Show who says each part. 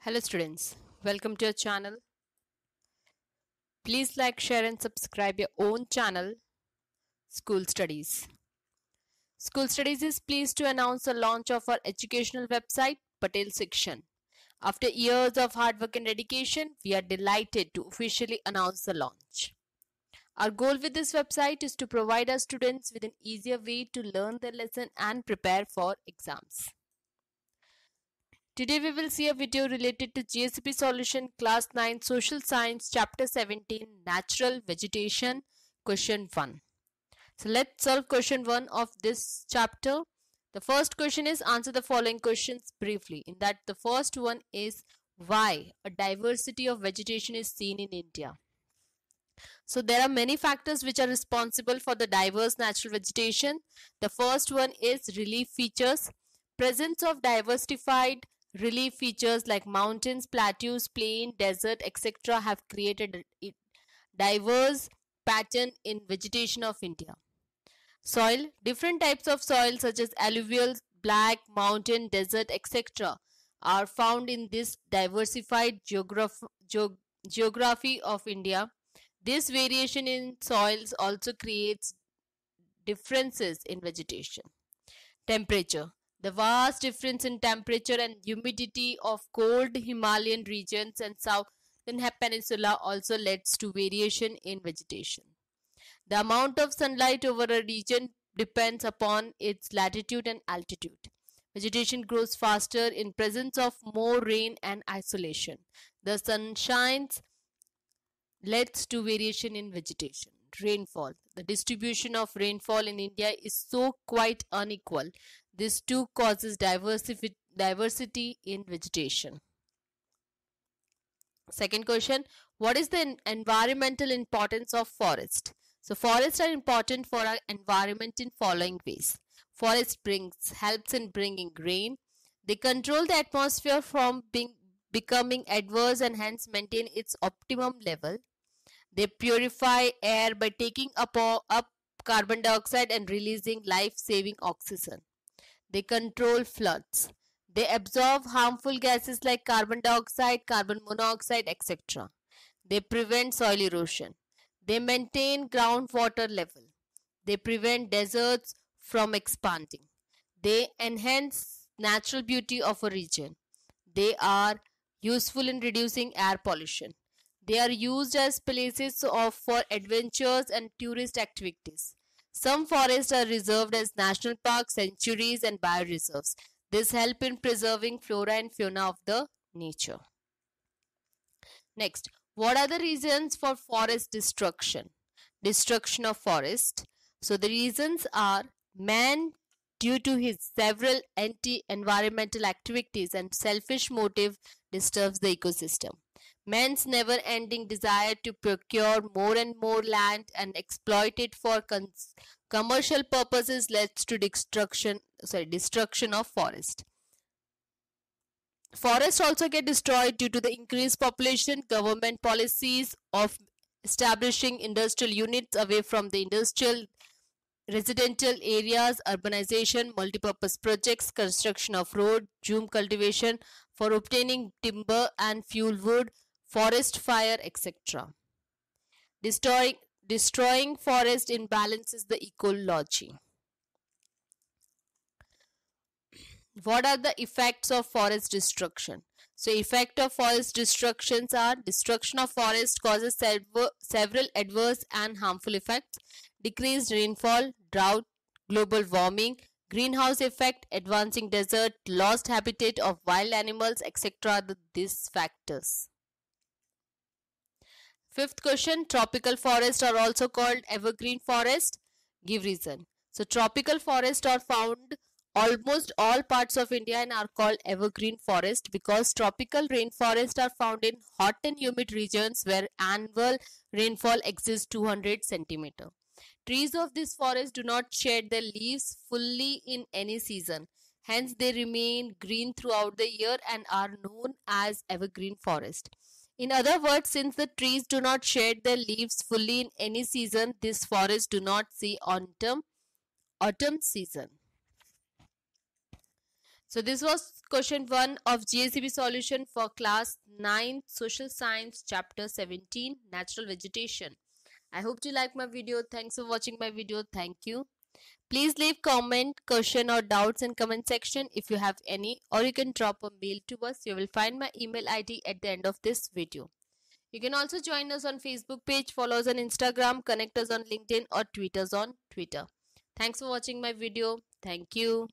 Speaker 1: Hello students, welcome to your channel. Please like, share and subscribe your own channel, School Studies. School Studies is pleased to announce the launch of our educational website, Patel Shikshan. After years of hard work and dedication, we are delighted to officially announce the launch. Our goal with this website is to provide our students with an easier way to learn their lesson and prepare for exams. Today we will see a video related to GSEB solution class 9 social science chapter 17 natural vegetation question 1. So let's solve question 1 of this chapter. The first question is answer the following questions briefly. In that the first one is why a diversity of vegetation is seen in India. So there are many factors which are responsible for the diverse natural vegetation. The first one is relief features. Presence of diversified Relief features like mountains, plateaus, plain, desert, etc. have created diverse pattern in vegetation of India. Soil, different types of soil such as alluvial, black, mountain, desert, etc. are found in this diversified geograph geog geography of India. This variation in soils also creates differences in vegetation. Temperature the vast difference in temperature and humidity of cold Himalayan regions and southern peninsula also leads to variation in vegetation. The amount of sunlight over a region depends upon its latitude and altitude. Vegetation grows faster in presence of more rain and insolation. The sun shines leads to variation in vegetation. Rainfall. The distribution of rainfall in India is so quite unequal this too causes diversity in vegetation. Second question, what is the environmental importance of forest? So forests are important for our environment in following ways. Forest brings helps in bringing rain. They control the atmosphere from being becoming adverse and hence maintain its optimum level. They purify air by taking up, up carbon dioxide and releasing life-saving oxygen. They control floods. They absorb harmful gases like carbon dioxide, carbon monoxide, etc. They prevent soil erosion. They maintain groundwater level. They prevent deserts from expanding. They enhance natural beauty of a region. They are useful in reducing air pollution. They are used as places of, for adventures and tourist activities. Some forests are reserved as national parks, sanctuaries and bioreserves. This help in preserving flora and fauna of the nature. Next, what are the reasons for forest destruction? Destruction of forest. So the reasons are man due to his several anti-environmental activities and selfish motive disturbs the ecosystem. Man's never ending desire to procure more and more land and exploit it for commercial purposes leads to destruction, sorry, destruction of forest. Forests also get destroyed due to the increased population, government policies of establishing industrial units away from the industrial residential areas, urbanization, multipurpose projects, construction of road, jhum cultivation for obtaining timber and fuel wood, forest fire, etc. Destroying, destroying forest imbalances the ecology. What are the effects of forest destruction? So effect of forest destructions are destruction of forest causes several adverse and harmful effects. Decreased rainfall, drought, global warming, greenhouse effect, advancing desert, lost habitat of wild animals, etc. These factors. Fifth question, tropical forests are also called evergreen forest. Give reason. So tropical forests are found almost all parts of India and are called evergreen forest because tropical rainforests are found in hot and humid regions where annual rainfall exceeds 200 centimeter. Trees of this forest do not shed their leaves fully in any season. Hence, they remain green throughout the year and are known as evergreen forest. In other words, since the trees do not shed their leaves fully in any season, these forests do not see autumn autumn season. So this was question 1 of GSEB solution for class 9 social science chapter 17 natural vegetation. I hope you like my video. Thanks for watching my video. Thank you. Please leave comment, question or doubts in comment section if you have any or you can drop a mail to us. You will find my email ID at the end of this video. You can also join us on Facebook page, follow us on Instagram, connect us on LinkedIn or tweet us on Twitter. Thanks for watching my video. Thank you.